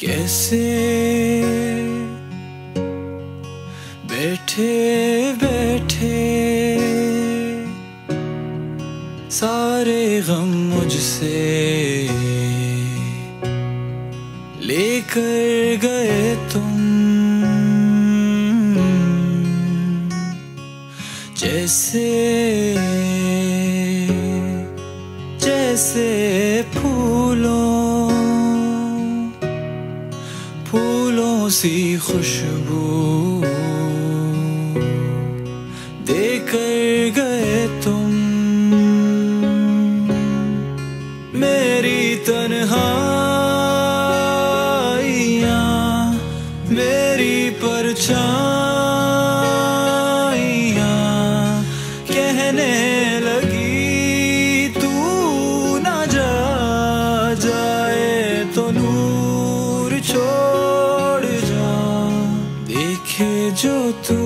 कैसे बैठे बैठे सारे गम मुझसे लेकर गए तुम? जैसे जैसे फूलों सी खुशबू देख गए तुम। मेरी तन्हाइया मेरी परछाइया जो तू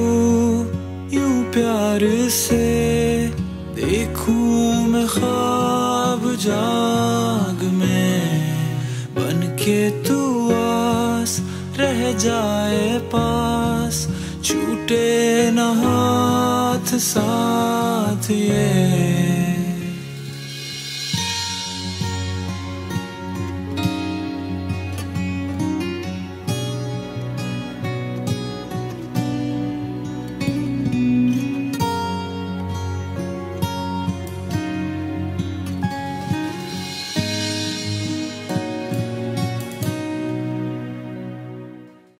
यू प्यार से देखूँ मैं ख्वाब जाग में। बन के तू आस रह जाए पास, छूटे न हाथ साथ ये।